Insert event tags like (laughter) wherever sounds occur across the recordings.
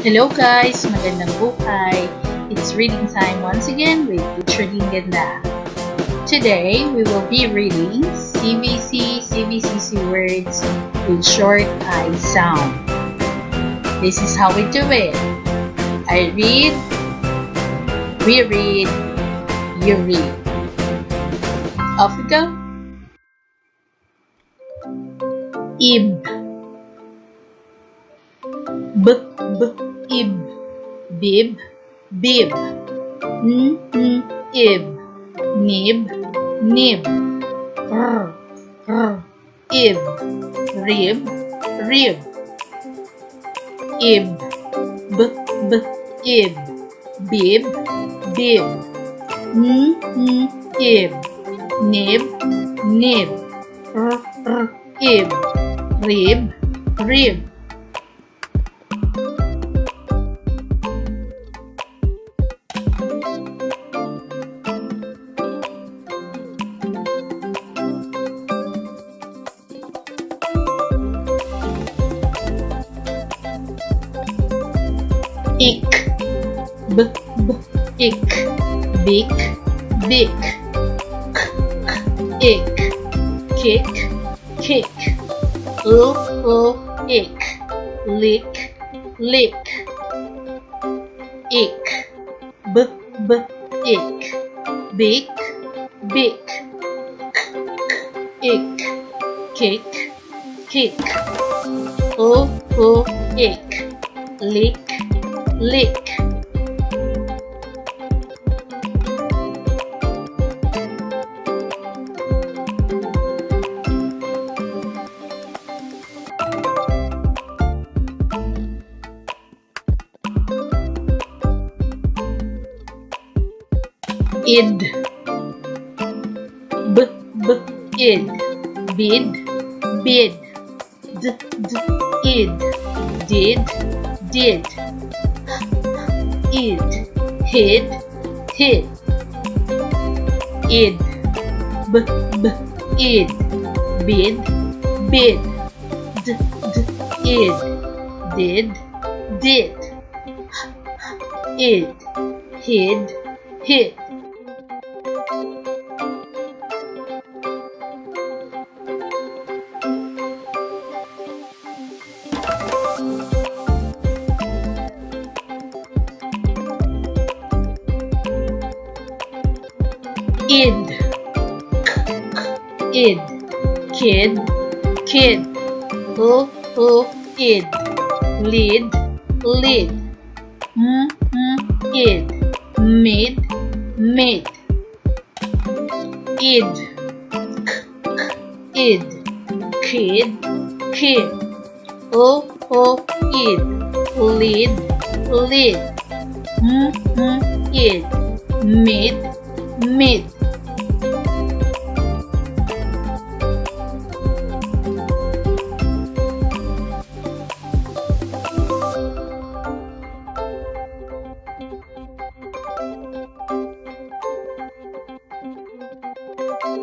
Hello guys! Magandang buhay! It's reading time once again with Teacher Ganda. Today, we will be reading CVC CVCC words with short I sound. This is how we do it. I read, we read, you read. Off we go. Ib b b ib. Bib. Bib. N n ib. Nib. Nib. R r ib. Rib. Rib. Ib. B b ib. Bib. Bib. N n ib. Nib. Nib. R r ib. Rib. Rib bik bik k k ik kick. Kick. L l ik lick. Lick. Ik b b ik bik bik k k ik kick. Kick. L l ik lick. Lick id. B b id. Bid bid. D d id. Did did. Id hid hid. Id b b id. Bid bid. D d id. Did did. Id hid hid kid kid l l id lid lid m m id mid mid id k k id kid kid o o id lid lid m m id mid mid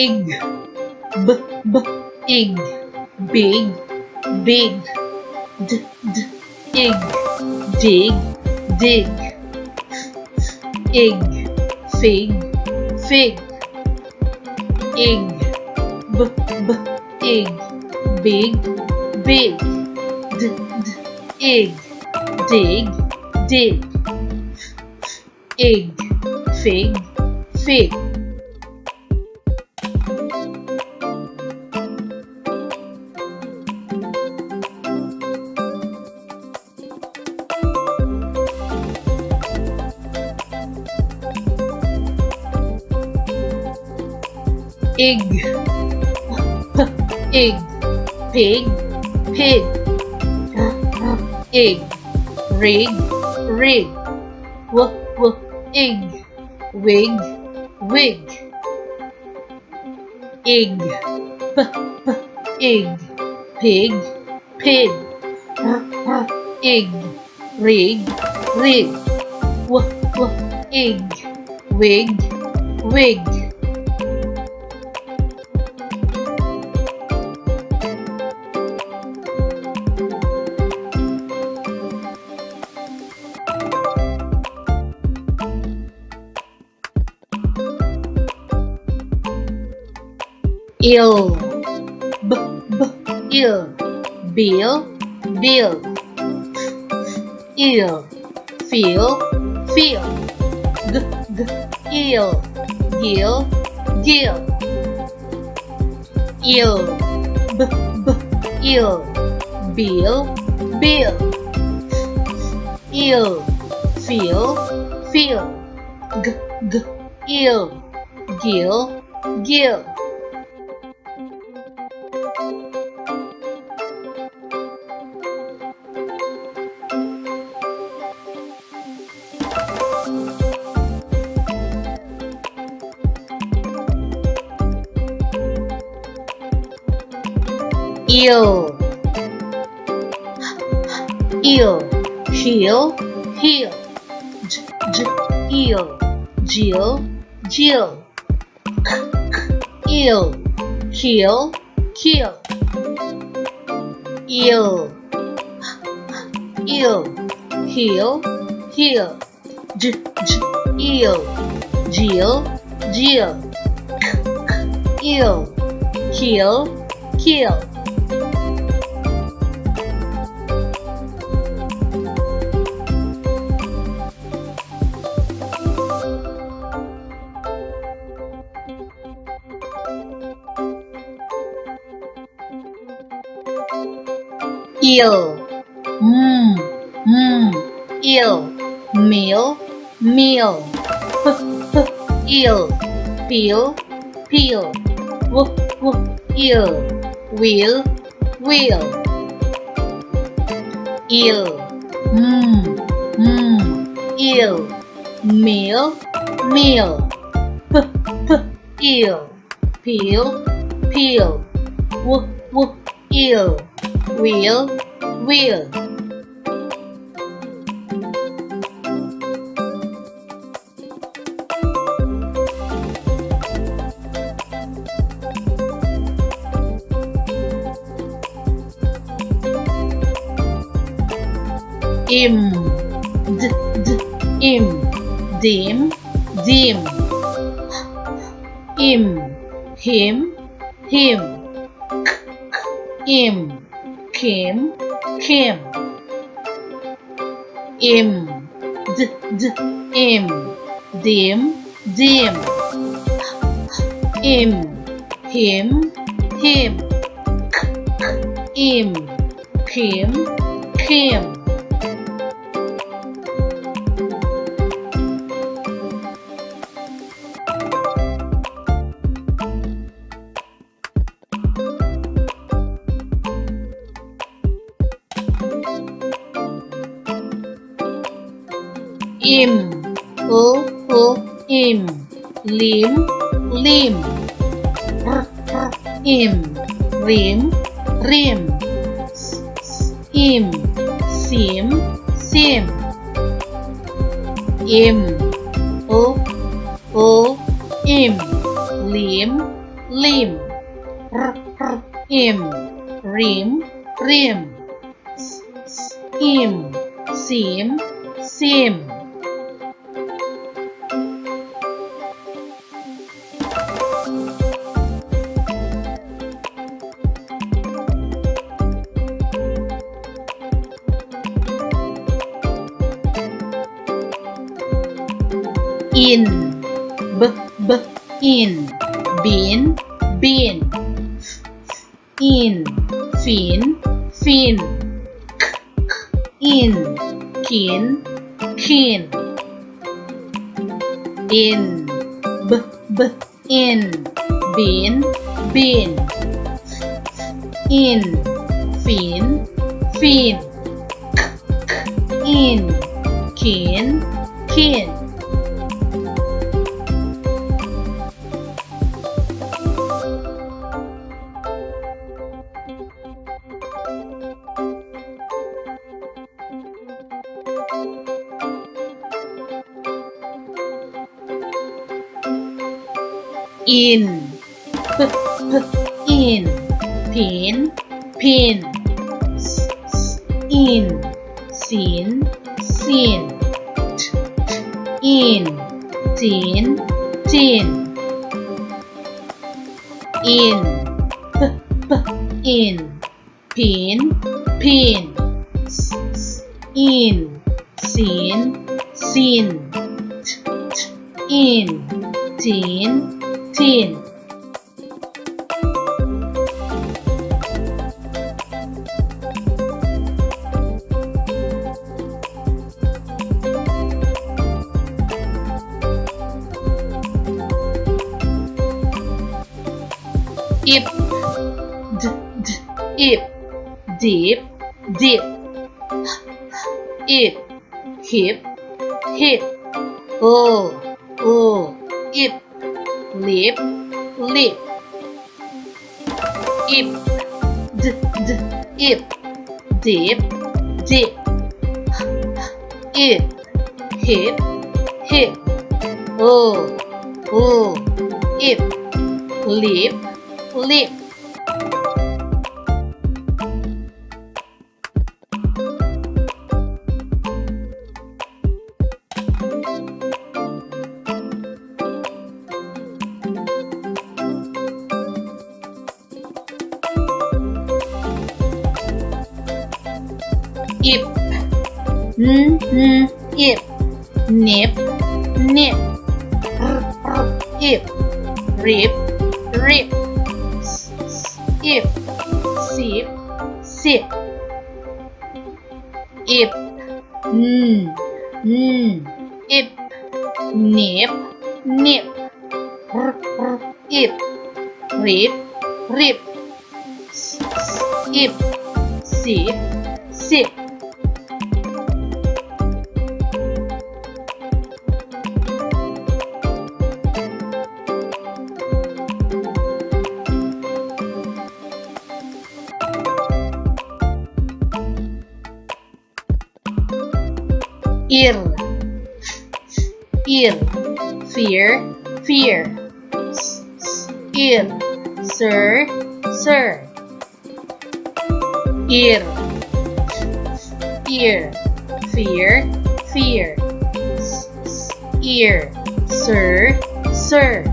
ig b b ig big big d d ig dig dig ig fig fig ig b b ig big big d d ig dig dig ig fig fig pig. Pig. Ig rig. Rig. W w ig. Wig. Wig. Ig. P p. Ig. Pig. Pig. Ig. Rig. Rig. W w ig. Wig. Wig ill b b. Ill bill. Bill. Ill feel feel g g. Ill gill gill ill b b. Ill bill. Bill. Ill feel feel g g. Ill gill gill ill ill heel heel j j ill jill jill k k ill kill kill ill ill heel heel j j ill jill jill k k ill kill kill ill. Mm mm ill. Meal. Meal. P (laughs) p ill. Peel peel w w ill. Wheel. Wheel. Ill. Mm mm ill. Meal. Meal. P p ill. Peel peel w w ill. Wheel wheel im. D. D. Im. Dim dim im. Him. Him. K. K. Im. Kim kim. Im d d im dim dim. Im him him k k. Im kim kim lim. Lim. R r im. Rim. Rim. S s im. Sim. Sim. Im. U u im. Lim. Lim. R r im. Rim. Rim in. B b in. Bin bin. In fin fin. K k in. Kin kin. In b b in. Bin bin. In fin fin. K k in. Kin kin in. P p in. Pin. Pin. S s in. Sin. Sin. T t in. Tin. Tin. In, p, p, in, pin, pin, s, s, in, sin, sin, t, t, in, tin, tin. ip d, d, ip dip. Dip. Ip hip. Hip. Oh lip lip. Ip d, d, ip. Dip dip. Ip hip hip. Oh oh ip lip lip ip n n ip nip. Nip. R r ip rip. Rip. S s ip sip. Sip. Ip. N n ip. Nip. Nip. R r ip. Rip. Rip. S s ip sip. Sip fear. Ear sir sir. Ear ear fear fear. Ear sir sir.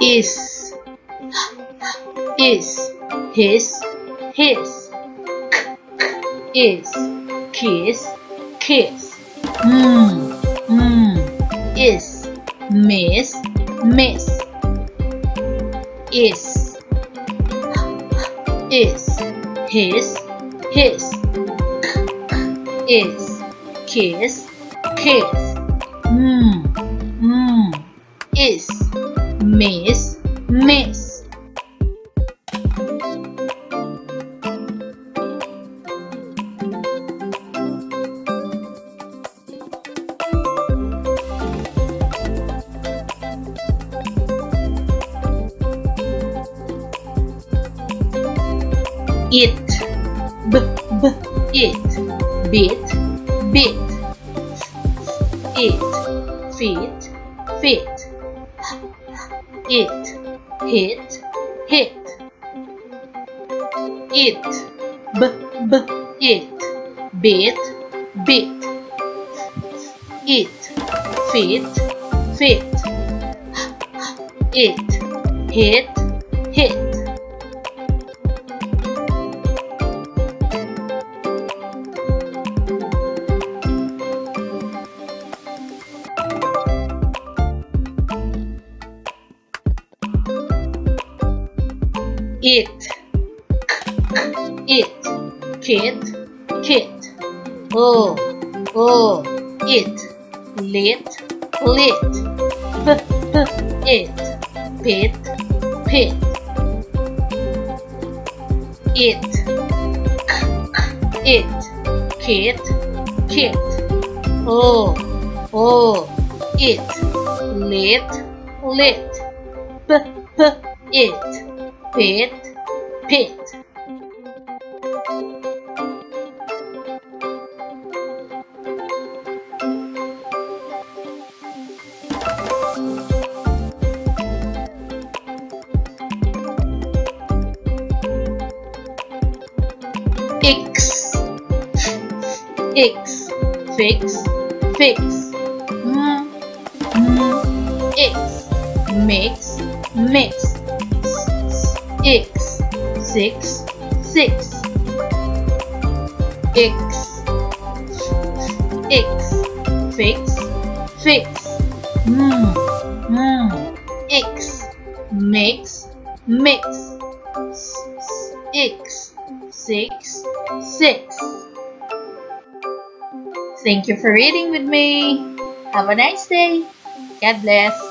Is is his his K, k is kiss kiss. Mm mm is miss miss. Is is his his. K, k is kiss kiss. Mm mm is miss it. B b it. Bit bit. It. Fit fit. It. Hit hit. It. B b it. Bit bit. It. Fit fit. It. Hit hit it. It. Kit. Kit. Oh oh it. Lit. Lit. P (laughs) p it. Pit. Pit. It. It. Kit. Kit. Oh oh it. Lit. Lit. P (laughs) p it pit, pit. X, X, fix, fix, mm, mm, X, mix, mix. X, six, six. X, X, fix, fix. Mm, mm. X, mix, mix. X, six, six. Thank you for reading with me. Have a nice day. God bless.